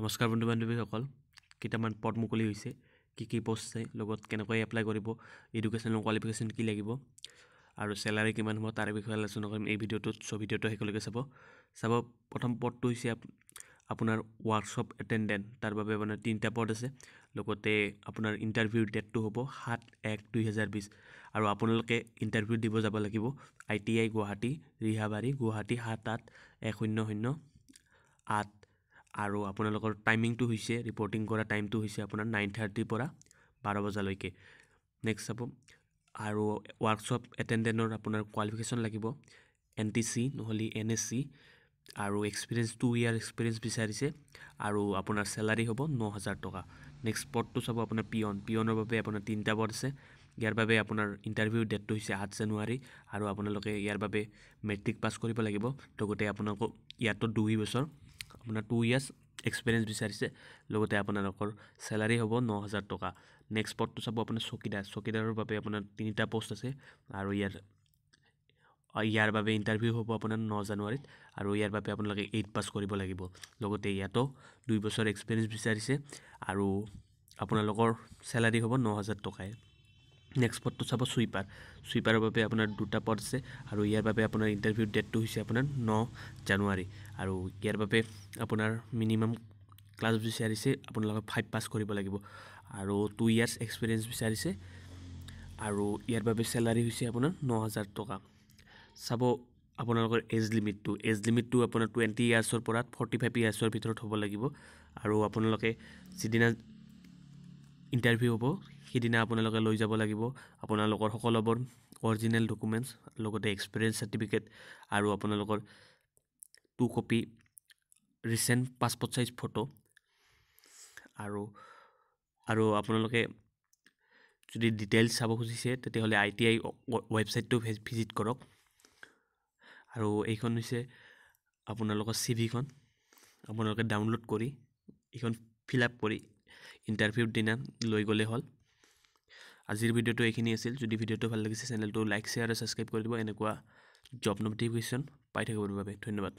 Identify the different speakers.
Speaker 1: নমস্কাৰ বন্ধু বান্ধৱীসকল। কেইটামান পদ মুকলি হৈছে কি কি পষ্ট আছে লগত কেনেকৈ এপ্লাই কৰিব এডুকেশ্যনেল কোৱালিফিকেশ্যন কি লাগিব আৰু চেলাৰী কিমান হ'ব তাৰে বিষয়ে আলোচনা কৰিম এই ভিডিঅ'টোত। চ' ভিডিঅ'টো শেষলৈকে চাব। চাব প্ৰথম পদটো হৈছে আপোনাৰ ৱৰ্কশ্বপ এটেণ্ডেণ্ট তাৰ বাবে আপোনাৰ তিনিটা পদ আছে লগতে আপোনাৰ ইণ্টাৰভিউৰ ডেটটো হ'ব সাত এক দুহেজাৰ বিছ। আৰু আপোনালোকে ইণ্টাৰভিউ দিব যাব লাগিব I T I Guwahati Rehabari Guwahati সাত আঠ এক শূন্য শূন্য আঠ আৰু আপোনালোকৰ টাইমিংটো হৈছে ৰিপৰ্টিং কৰা টাইমটো হৈছে আপোনাৰ নাইন থাৰ্টিৰ পৰা বাৰ বজালৈকে। নেক্সট চাব। আৰু ৱৰ্কশ্বপ এটেণ্ডেণ্টৰ আপোনাৰ কোৱালিফিকেশ্যন লাগিব এন টি চি নহ'লে এন এছ চি আৰু এক্সপিৰিয়েঞ্চ টু ইয়াৰ এক্সপিৰিয়েঞ্চ বিচাৰিছে আৰু আপোনাৰ চেলাৰী হ'ব ন হাজাৰ টকা নেক্সট পদটো চাব আপোনাৰ পিয়ন পিয়নৰ বাবে আপোনাৰ তিনিটা পদ আছে। ইয়াৰ বাবে আপোনাৰ ইণ্টাৰভিউ ডেটটো হৈছে আঠ জানুৱাৰী আৰু আপোনালোকে ইয়াৰ বাবে মেট্ৰিক পাছ কৰিব লাগিব। লগতে আপোনালোকক ইয়াতো দুই বছৰ আপোনাৰ টু ইয়াৰ্ছ এক্সপিৰিয়েঞ্চ বিচাৰিছে লগতে আপোনালোকৰ চেলাৰী হ'ব ন হাজাৰ টকা। নেক্সট পদটো চাব আপোনাৰ চকীদাৰ চকীদাৰৰ বাবে আপোনাৰ তিনিটা পষ্ট আছে আৰু ইয়াৰ ইয়াৰ বাবে ইণ্টাৰভিউ হ'ব আপোনাৰ ন জানুৱাৰীত আৰু ইয়াৰ বাবে আপোনালোকে এইট পাছ কৰিব লাগিব। লগতে ইয়াতো দুই বছৰ এক্সপিৰিয়েঞ্চ বিচাৰিছে আৰু আপোনালোকৰ চেলাৰী হ'ব ন হাজাৰ টকাই। নেক্সট পদটো চাব চুইপাৰ চুইপাৰৰ বাবে আপোনাৰ দুটা পদ আছে আৰু ইয়াৰ বাবে আপোনাৰ ইণ্টাৰভিউ ডেটটো হৈছে আপোনাৰ ন জানুৱাৰী। আৰু ইয়াৰ বাবে আপোনাৰ মিনিমাম ক্লাছ বিচাৰিছে আপোনালোকে ফাইভ পাছ কৰিব লাগিব। আৰু টু ইয়াৰ্ছ এক্সপিৰিয়েঞ্চ বিচাৰিছে। আৰু ইয়াৰ বাবে চেলাৰী হৈছে আপোনাৰ ন হাজাৰ টকা। চাব আপোনালোকৰ এজ লিমিটটো এজ লিমিটটো আপোনাৰ টুৱেণ্টি ইয়াৰ্ছৰ পৰা ফৰ্টি ফাইভ ইয়াৰ্ছৰ ভিতৰত হ'ব লাগিব। আৰু আপোনালোকে যিদিনা ইণ্টাৰভিউ হ'ব। সিদিনা আপোনালোকে লৈ যাব লাগিব। আপোনালোকৰ সকলোবোৰ অৰিজিনেল ডকুমেণ্টছ লগতে এক্সপিৰিয়েঞ্চ চাৰ্টিফিকেট আৰু আপোনালোকৰ two copy recent passport size photo আৰু আৰু আপোনালোকে যদি ডিটেইলছ চাব খুজিছে তেতিয়াহ'লে আই টি আই ৱেবছাইটটো ভিজিট কৰক। আৰু এইখন হৈছে আপোনালোকৰ চি ভিখন আপোনালোকে ডাউনলোড কৰি এইখন ফিল আপ কৰি ইণ্টাৰভিউৰ দিনা লৈ গ'লে হ'ল। আজিৰ ভিডিঅ'টো এইখিনি আছিল। যদি ভিডিঅ'টো ভাল লাগিছে চেনেলটো লাইক শ্বেয়াৰ আৰু ছাবস্ক্ৰাইব কৰি দিব। এনেকুৱা জব নটিফিকেশ্যন পাই থাকিবৰ বাবে। ধন্যবাদ।